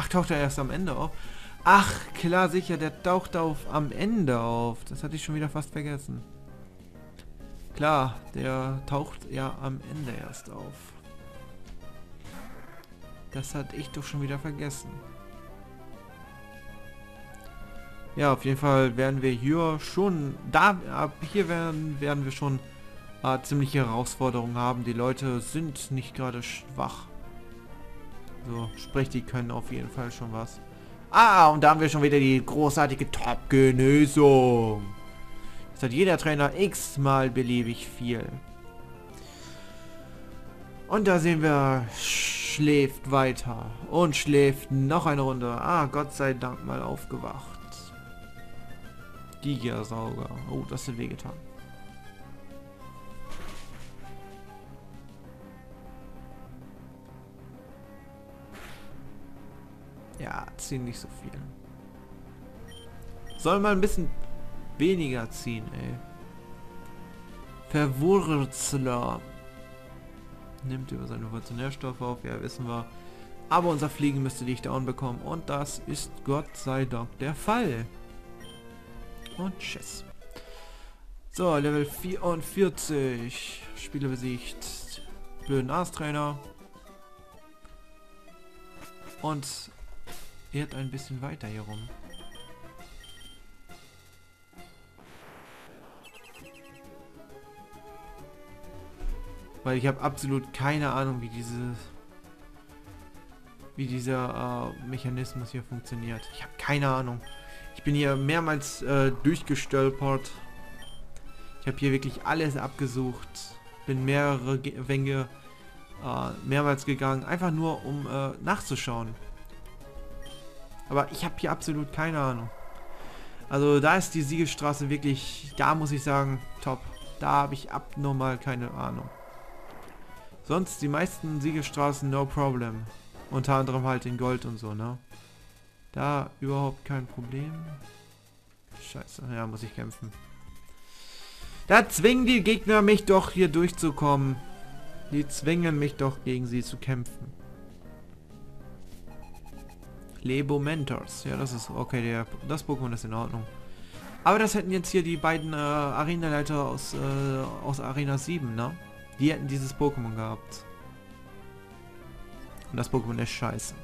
Ach, taucht er erst am Ende auf? Ach, klar, sicher, der taucht auf am Ende auf. Das hatte ich schon wieder fast vergessen. Klar, der taucht ja am Ende erst auf. Das hatte ich doch schon wieder vergessen. Ja, auf jeden Fall werden wir hier schon, da, ab hier werden, werden wir schon äh, ziemliche Herausforderungen haben. Die Leute sind nicht gerade schwach. So, sprich, die können auf jeden Fall schon was. Ah, und da haben wir schon wieder die großartige Top-Genesung. Das hat jeder Trainer x-mal beliebig viel. Und da sehen wir, schläft weiter und schläft noch eine Runde. Ah, Gott sei Dank mal aufgewacht. Gigasauger. Oh, das hat wehgetan. Ja, ziehen nicht so viel. Soll mal ein bisschen weniger ziehen, ey. Verwurzler. Nimmt über seine Wurzel Nährstoffe auf, ja, wissen wir. Aber unser Fliegen müsste dich down bekommen. Und das ist Gott sei Dank der Fall. Und tschüss. So, Level 44. Spieler besiegt. Blöden Aas-Trainer. Und irrt ein bisschen weiter hier rum. Weil ich habe absolut keine Ahnung, wie diese wie dieser äh, Mechanismus hier funktioniert. Ich habe keine Ahnung. Ich bin hier mehrmals äh, durchgestolpert. Ich habe hier wirklich alles abgesucht. Bin mehrere Wänge äh, mehrmals gegangen, einfach nur um äh, nachzuschauen. Aber ich habe hier absolut keine Ahnung. Also da ist die Siegelstraße wirklich, da muss ich sagen, top. Da habe ich abnormal keine Ahnung. Sonst die meisten Siegelstraßen no problem. Unter anderem halt in Gold und so, ne? Da überhaupt kein Problem. Scheiße, ja, muss ich kämpfen. Da zwingen die Gegner mich doch hier durchzukommen. Die zwingen mich doch gegen sie zu kämpfen. Lebo Mentors. Ja, das ist okay, der, das Pokémon ist in Ordnung. Aber das hätten jetzt hier die beiden äh, Arena-Leiter aus, äh, aus Arena 7, ne? Die hätten dieses Pokémon gehabt. Und das Pokémon ist scheiße.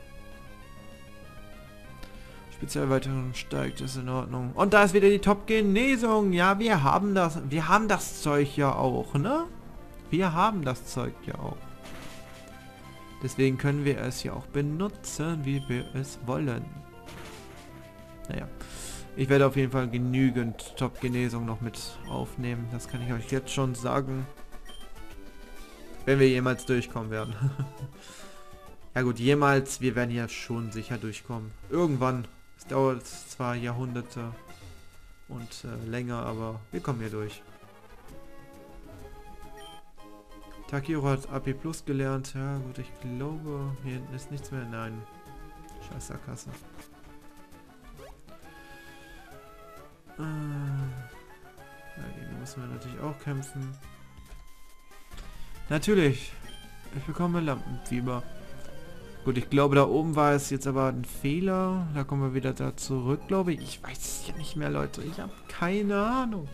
Spezialweiterung steigt, ist in Ordnung. Und da ist wieder die Top-Genesung. Ja, wir haben das. Wir haben das Zeug ja auch, ne? Wir haben das Zeug ja auch. Deswegen können wir es ja auch benutzen, wie wir es wollen. Naja. Ich werde auf jeden Fall genügend Top-Genesung noch mit aufnehmen. Das kann ich euch jetzt schon sagen. Wenn wir jemals durchkommen werden. ja gut, jemals. Wir werden ja schon sicher durchkommen. Irgendwann. Es dauert zwar Jahrhunderte und äh, länger, aber wir kommen hier durch. Takiro hat AP Plus gelernt. Ja gut, ich glaube, hier hinten ist nichts mehr. Nein. Scheiß Sackgasse. Äh, dagegen müssen wir natürlich auch kämpfen. Natürlich. Ich bekomme Lampenfieber. Gut, ich glaube, da oben war es jetzt aber ein Fehler. Da kommen wir wieder da zurück, glaube ich. Ich weiß es ja nicht mehr, Leute. Ich habe keine Ahnung.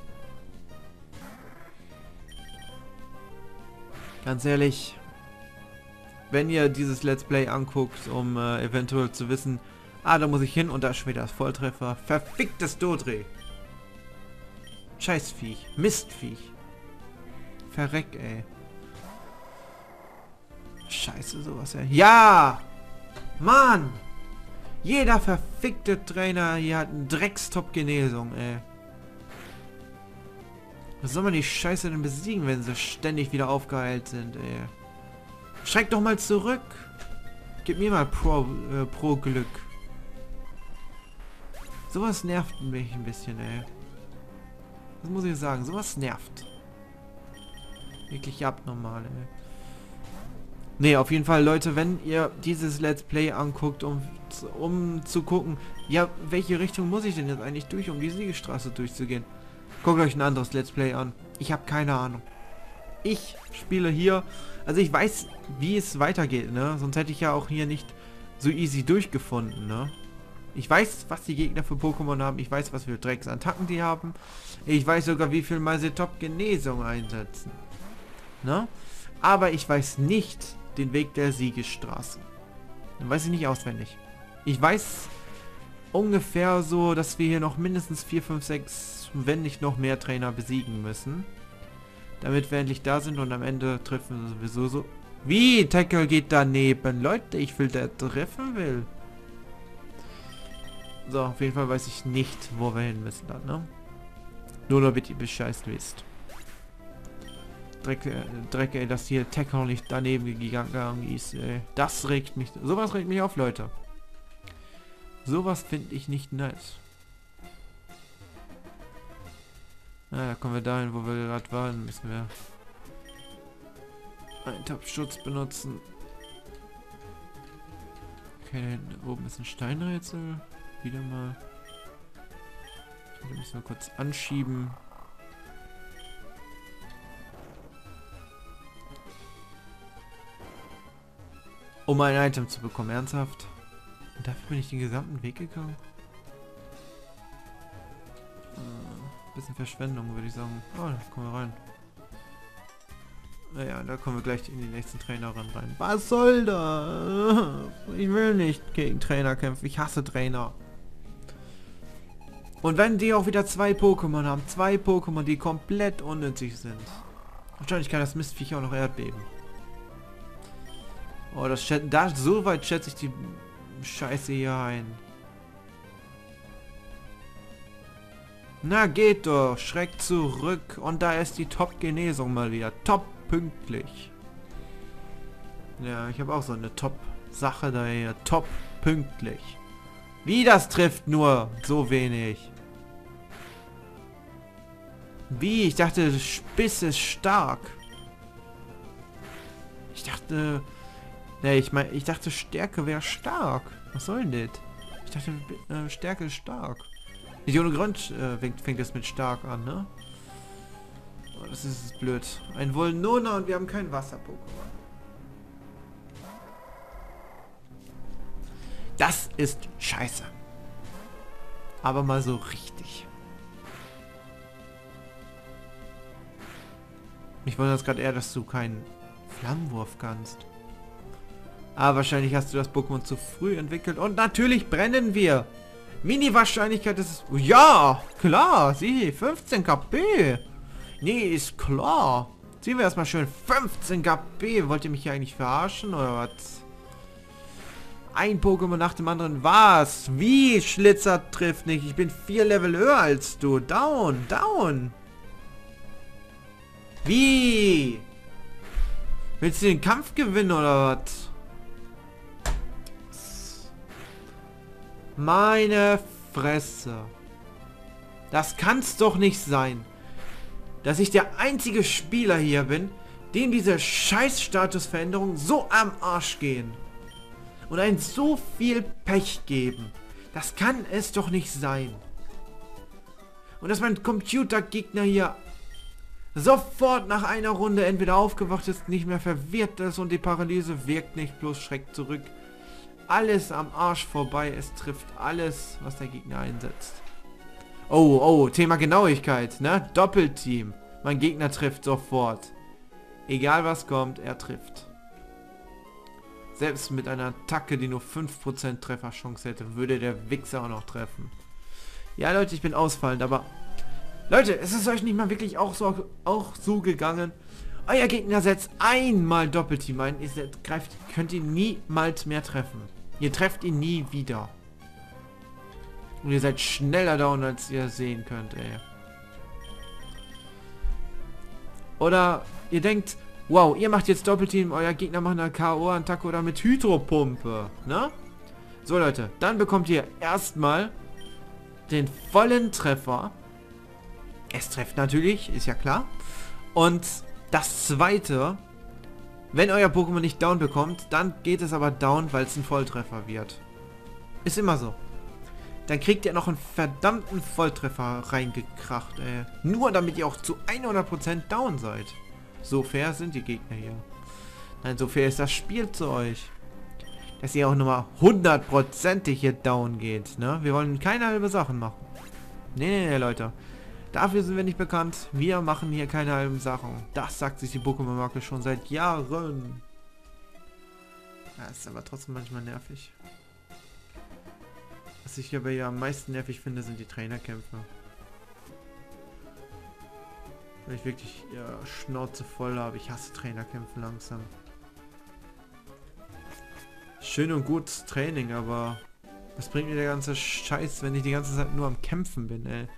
Ganz ehrlich, wenn ihr dieses Let's Play anguckt, um äh, eventuell zu wissen, ah, da muss ich hin und da ist das Volltreffer. Verficktes Dodre. Scheißviech. Mistviech. Verreck, ey. Scheiße, sowas, ey. Ja! Mann! Jeder verfickte Trainer hier hat einen Dreckstop-Genesung, ey. Was soll man die Scheiße denn besiegen, wenn sie ständig wieder aufgeheilt sind, ey? Schreck doch mal zurück! Gib mir mal Pro, äh, Pro Glück. Sowas nervt mich ein bisschen, ey. Das muss ich sagen, sowas nervt. Wirklich abnormal, ey. Ne, auf jeden Fall, Leute, wenn ihr dieses Let's Play anguckt, um, um zu gucken, ja, welche Richtung muss ich denn jetzt eigentlich durch, um die Siegestraße durchzugehen? Guckt euch ein anderes Let's Play an. Ich habe keine Ahnung. Ich spiele hier, also ich weiß, wie es weitergeht, ne? Sonst hätte ich ja auch hier nicht so easy durchgefunden, ne? Ich weiß, was die Gegner für Pokémon haben. Ich weiß, was für Drecksattacken die haben. Ich weiß sogar, wie viel mal sie Top-Genesung einsetzen. Ne? Aber ich weiß nicht den Weg der Siegesstraße. Den weiß ich nicht auswendig. Ich weiß ungefähr so, dass wir hier noch mindestens 4, 5, 6, wenn nicht noch mehr Trainer besiegen müssen. Damit wir endlich da sind und am Ende treffen wir sowieso so. Wie? Tackle geht daneben. Leute, ich will der treffen will. So, auf jeden Fall weiß ich nicht, wo wir hin müssen dann, ne? Nur damit ihr Bescheid wisst. Dreck, Dreck, ey, dass hier Tackle nicht daneben gegangen ist, ey. Das regt mich, sowas regt mich auf, Leute. Sowas finde ich nicht nice. Na, da kommen wir dahin, wo wir gerade waren, müssen wir einen Top-Schutz benutzen. Okay, da oben ist ein Steinrätsel. Wieder mal. Da müssen wir kurz anschieben. Um ein Item zu bekommen, ernsthaft? Und dafür bin ich den gesamten Weg gegangen? Äh, bisschen Verschwendung, würde ich sagen. Oh, da kommen wir rein. Naja, da kommen wir gleich in die nächsten Trainerin rein. Was soll das? Ich will nicht gegen Trainer kämpfen. Ich hasse Trainer. Und wenn die auch wieder zwei Pokémon haben, zwei Pokémon, die komplett unnützig sind. Wahrscheinlich kann das Mistviech auch noch Erdbeben. Oh, das da so weit schätze ich die Scheiße hier ein. Na geht doch, schreck zurück und da ist die Top-Genesung mal wieder. Top pünktlich. Ja, ich habe auch so eine Top-Sache da hier. Top pünktlich. Wie das trifft nur so wenig. Wie? Ich dachte, Spiss ist stark. Ich dachte... Ne, ich meine, ich dachte, Stärke wäre stark. Was soll denn das? Ich dachte, äh, Stärke ist stark. Nicht ohne Grund äh, fängt, es mit stark an, ne? Oh, das ist blöd. Ein Volnona und wir haben kein Wasser-Pokémon. Das ist scheiße. Aber mal so richtig. Ich wundere das gerade eher, dass du keinen Flammenwurf kannst. Aber wahrscheinlich hast du das Pokémon zu früh entwickelt. Und natürlich brennen wir. Mini-Wahrscheinlichkeit ist es... Ja, klar. Sieh, 15 KP. Nee, ist klar. Ziehen wir erstmal schön 15 KP. Wollt ihr mich hier eigentlich verarschen oder was? Ein Pokémon nach dem anderen. Was? Wie? Schlitzer trifft nicht. Ich bin vier Level höher als du. Down, down. Wie? Willst du den Kampf gewinnen oder was? Meine Fresse. Das kann's doch nicht sein. Dass ich der einzige Spieler hier bin, dem diese scheiß Statusveränderungen so am Arsch gehen. Und ein so viel Pech geben. Das kann es doch nicht sein. Und dass mein Computergegner hier sofort nach einer Runde entweder aufgewacht ist, nicht mehr verwirrt ist und die Paralyse wirkt nicht, bloß schreckt zurück. Alles am Arsch vorbei, es trifft alles, was der Gegner einsetzt. Oh, oh, Thema Genauigkeit, ne? Doppelteam. Mein Gegner trifft sofort. Egal was kommt, er trifft. Selbst mit einer Attacke, die nur 5% Trefferchance hätte, würde der Wichser auch noch treffen. Ja, Leute, ich bin ausfallend, aber Leute, ist es euch nicht mal wirklich auch so, auch so gegangen? Euer Gegner setzt einmal Doppelteam ein, ihr greift, könnt ihn niemals mehr treffen. Ihr trefft ihn nie wieder. Und ihr seid schneller down, als ihr sehen könnt, ey. Oder ihr denkt, wow, ihr macht jetzt Doppelteam, euer Gegner macht eine K.O.-Attacke oder mit Hydropumpe, ne? So, Leute, dann bekommt ihr erstmal den vollen Treffer es trifft natürlich, ist ja klar. Und das zweite, wenn euer Pokémon nicht down bekommt, dann geht es aber down, weil es ein Volltreffer wird. Ist immer so. Dann kriegt ihr noch einen verdammten Volltreffer reingekracht, ey. Nur damit ihr auch zu 100% down seid. So fair sind die Gegner hier. Nein, so fair ist das Spiel zu euch. dass ihr auch nochmal hundertprozentig hier down geht, ne? Wir wollen keine halbe Sachen machen. Nee, nee, nee, Leute. Dafür sind wir nicht bekannt. Wir machen hier keine halben Sachen. Das sagt sich die Pokémon-Marke schon seit Jahren. Ja, ist aber trotzdem manchmal nervig. Was ich aber ja am meisten nervig finde, sind die Trainerkämpfe. Weil ich wirklich ja, Schnauze voll habe. Ich hasse Trainerkämpfe langsam. Schön und gut Training, aber was bringt mir der ganze Scheiß, wenn ich die ganze Zeit nur am Kämpfen bin, ey?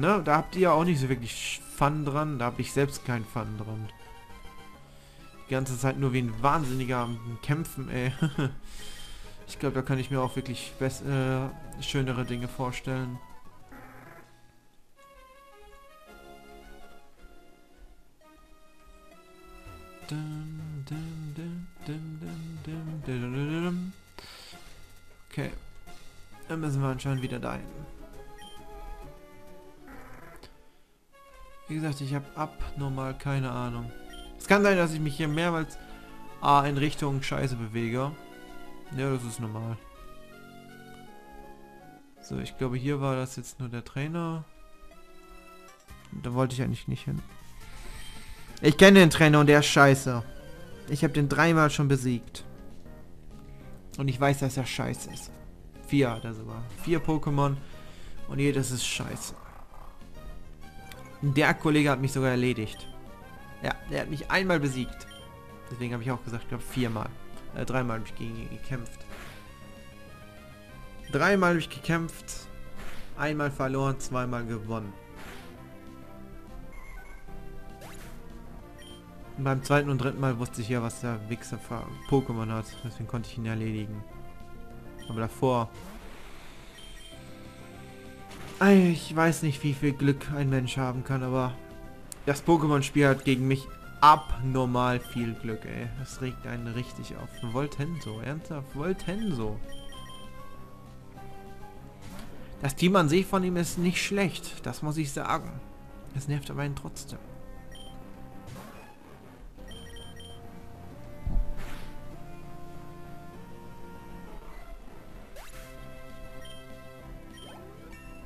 Ne, da habt ihr ja auch nicht so wirklich Fun dran. Da habe ich selbst keinen Fun dran. Die ganze Zeit nur wie ein Wahnsinniger am Kämpfen, ey. ich glaube, da kann ich mir auch wirklich äh, schönere Dinge vorstellen. Okay. Dann müssen wir anscheinend wieder dahin. Wie gesagt, ich habe abnormal keine Ahnung. Es kann sein, dass ich mich hier mehrmals ah, in Richtung Scheiße bewege. Ja, das ist normal. So, ich glaube, hier war das jetzt nur der Trainer. Da wollte ich eigentlich nicht hin. Ich kenne den Trainer und der ist scheiße. Ich habe den dreimal schon besiegt. Und ich weiß, dass er scheiße ist. Vier hat er sogar. Vier Pokémon. Und jedes ist scheiße. Der Kollege hat mich sogar erledigt. Ja, der hat mich einmal besiegt. Deswegen habe ich auch gesagt, ich glaube viermal. Äh, dreimal habe ich gegen ihn gekämpft. Dreimal habe ich gekämpft. Einmal verloren, zweimal gewonnen. Und beim zweiten und dritten Mal wusste ich ja, was der Wichser für Pokémon hat. Deswegen konnte ich ihn erledigen. Aber davor ich weiß nicht, wie viel Glück ein Mensch haben kann, aber das Pokémon-Spiel hat gegen mich abnormal viel Glück, ey. Das regt einen richtig auf. Voltenso, ernsthaft? Voltenso. Das Team an sich von ihm ist nicht schlecht, das muss ich sagen. Es nervt aber ihn trotzdem.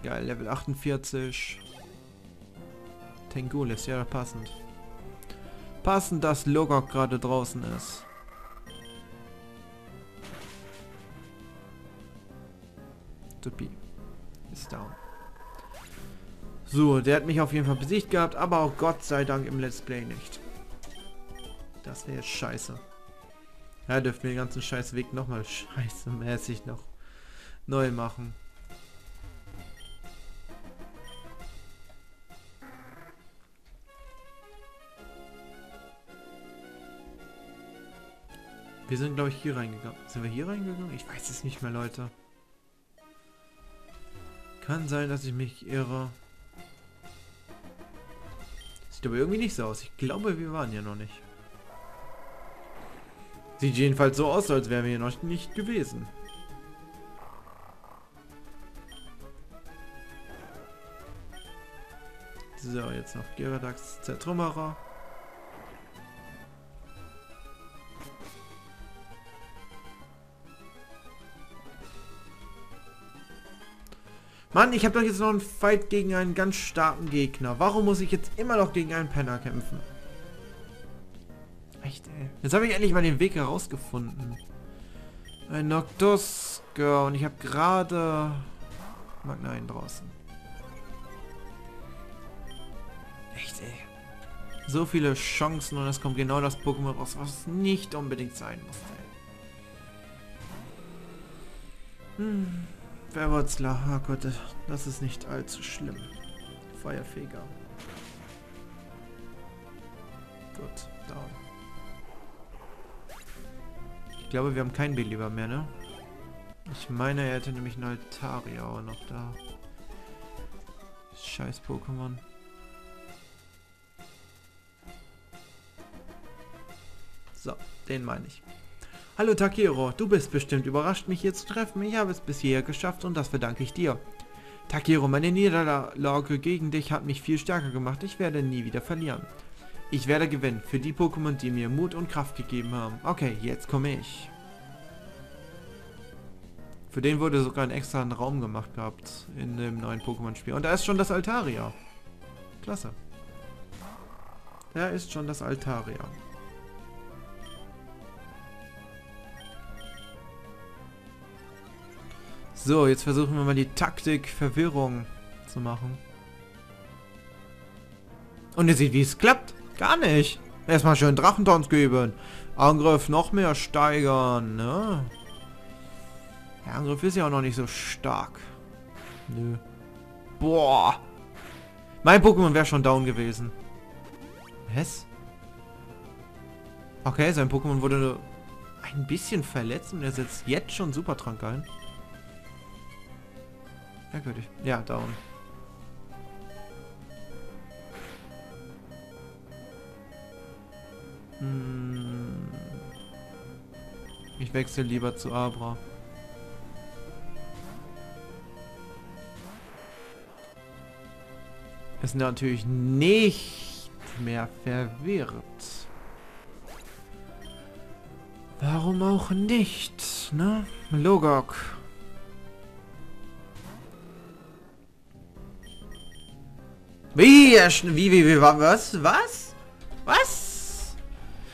Geil, Level 48. Tengulis, ja, passend. Passend, dass Logok gerade draußen ist. Tupi. Ist down. So, der hat mich auf jeden Fall besiegt gehabt, aber auch Gott sei Dank im Let's Play nicht. Das wäre jetzt scheiße. Ja, dürften wir den ganzen scheiß Weg nochmal scheiße mäßig noch neu machen. Wir sind, glaube ich, hier reingegangen. Sind wir hier reingegangen? Ich weiß es nicht mehr, Leute. Kann sein, dass ich mich irre. Sieht aber irgendwie nicht so aus. Ich glaube, wir waren ja noch nicht. Sieht jedenfalls so aus, als wären wir hier noch nicht gewesen. So, jetzt noch Geradax Zertrümmerer. Mann, ich habe doch jetzt noch einen Fight gegen einen ganz starken Gegner. Warum muss ich jetzt immer noch gegen einen Penner kämpfen? Echt, ey. Jetzt habe ich endlich mal den Weg herausgefunden. Ein Noctuska und ich habe gerade Magnein draußen. Echt, ey. So viele Chancen und es kommt genau das Pokémon raus, was nicht unbedingt sein muss, ey. Hm. Werwurzler, oh Gott, das ist nicht allzu schlimm. Feuerfeger. Gut, down. Ich glaube, wir haben keinen Belieber mehr, ne? Ich meine, er hätte nämlich einen Altaria auch noch da. Scheiß Pokémon. So, den meine ich. Hallo Takiro, du bist bestimmt überrascht, mich hier zu treffen. Ich habe es bis hierher geschafft und das verdanke ich dir. Takiro, meine Niederlage gegen dich hat mich viel stärker gemacht. Ich werde nie wieder verlieren. Ich werde gewinnen. Für die Pokémon, die mir Mut und Kraft gegeben haben. Okay, jetzt komme ich. Für den wurde sogar ein extra Raum gemacht gehabt in dem neuen Pokémon-Spiel. Und da ist schon das Altaria. Klasse. Da ist schon das Altaria. So, jetzt versuchen wir mal die Taktik Verwirrung zu machen. Und ihr seht, wie es klappt. Gar nicht. Erstmal schön Drachentanz geben. Angriff noch mehr steigern. Ne? Der Angriff ist ja auch noch nicht so stark. Nö. Boah. Mein Pokémon wäre schon down gewesen. Was? Okay, sein Pokémon wurde ein bisschen verletzt und er setzt jetzt schon Supertrank ein. Merkwürdig. Ja, down. Hm. Ich wechsle lieber zu Abra. Ist natürlich nicht mehr verwirrt. Warum auch nicht, ne? Logok. Wie, wie, wie, wie, was, was? Was?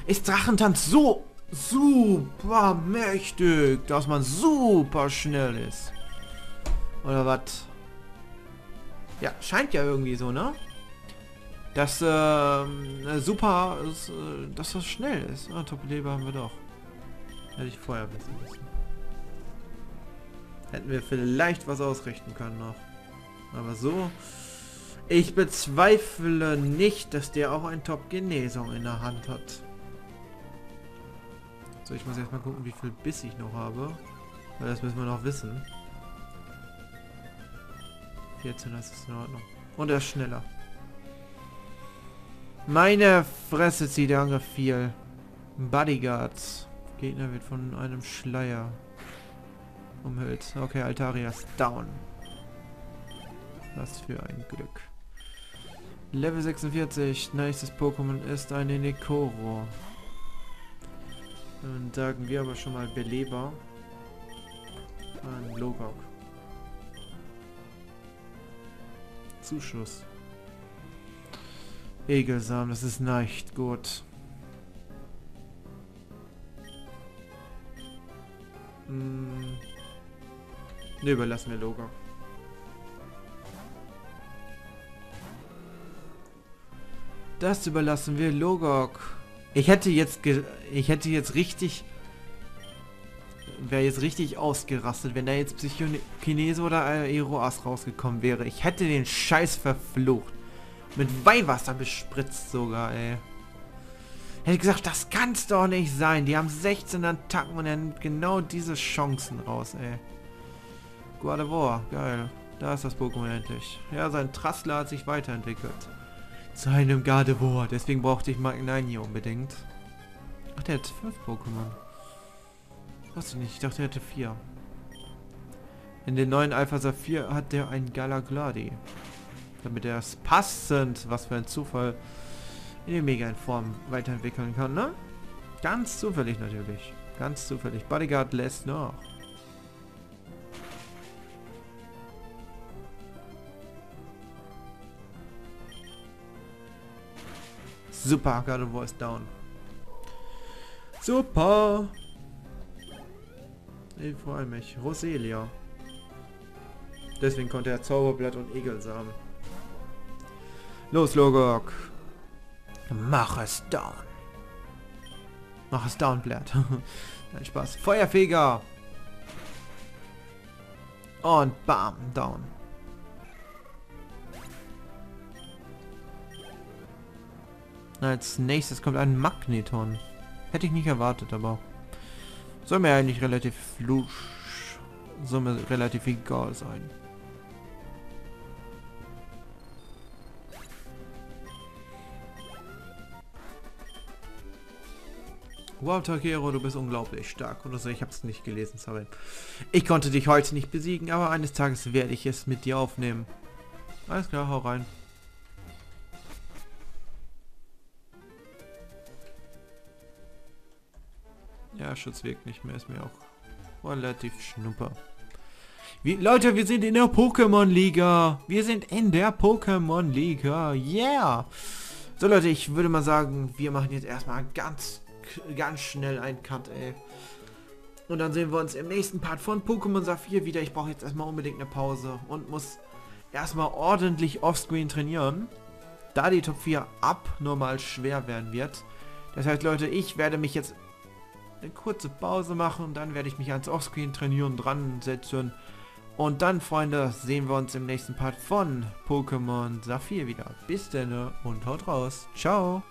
Ist Drachentanz so super mächtig, dass man super schnell ist? Oder was? Ja, scheint ja irgendwie so, ne? Dass äh, super, äh, dass das schnell ist. Ah, Top-Leber haben wir doch. Hätte ich vorher wissen müssen. Hätten wir vielleicht was ausrichten können noch. Aber so... Ich bezweifle nicht, dass der auch ein Top-Genesung in der Hand hat. So, ich muss jetzt mal gucken, wie viel Biss ich noch habe. Weil das müssen wir noch wissen. 14, das ist in Ordnung. Und er ist schneller. Meine Fresse zieht der Angriff viel. Bodyguards. Gegner wird von einem Schleier umhüllt. Okay, Altarias down. Was für ein Glück. Level 46. Nächstes Pokémon ist eine Nekoro. Dann sagen wir aber schon mal Beleber. Ein Logok. Zuschuss. Egelsam, das ist nicht gut. Hm. Ne, überlassen wir Logo. Das überlassen wir Logok. Ich hätte jetzt ich hätte jetzt richtig wäre jetzt richtig ausgerastet, wenn da jetzt Psychokinese oder Aeroas rausgekommen wäre. Ich hätte den Scheiß verflucht. Mit Weihwasser bespritzt sogar, ey. Hätte gesagt, das kann's doch nicht sein. Die haben 16 Attacken und nimmt genau diese Chancen raus, ey. Guadavor, geil. Da ist das Pokémon endlich. Ja, sein Trassler hat sich weiterentwickelt. Zu einem Gardevoir. Deswegen brauchte ich Magnani unbedingt. Ach, der hat fünf Pokémon. Was ich nicht, ich dachte, er hätte vier. In den neuen Alpha Saphir hat der ein Galagladi. Damit er es passend, was für ein Zufall, in die Mega in Form weiterentwickeln kann, ne? Ganz zufällig natürlich. Ganz zufällig. Bodyguard lässt noch. Super, War ist down. Super. Ich freue mich. Roselia. Deswegen konnte er Zauberblatt und Egelsamen. Los, Logok. Mach es down. Mach es down, Blatt. Nein, Spaß. Feuerfeger. Und bam, down. Als nächstes kommt ein Magneton. Hätte ich nicht erwartet, aber... Soll mir eigentlich relativ flusch... Soll mir relativ egal sein. Wow, Takero, du bist unglaublich stark. Oder so, ich habe es nicht gelesen, sorry. Ich konnte dich heute nicht besiegen, aber eines Tages werde ich es mit dir aufnehmen. Alles klar, hau rein. Eierschutz wirkt nicht mehr, ist mir auch relativ schnupper. Wie, Leute, wir sind in der Pokémon-Liga. Wir sind in der Pokémon-Liga. Yeah. So Leute, ich würde mal sagen, wir machen jetzt erstmal ganz, ganz schnell einen Cut, ey. Und dann sehen wir uns im nächsten Part von Pokémon Saphir wieder. Ich brauche jetzt erstmal unbedingt eine Pause und muss erstmal ordentlich offscreen trainieren. Da die Top 4 abnormal schwer werden wird. Das heißt, Leute, ich werde mich jetzt eine kurze Pause machen und dann werde ich mich ans Offscreen trainieren dran setzen. Und dann, Freunde, sehen wir uns im nächsten Part von Pokémon Saphir wieder. Bis denn und haut raus. Ciao.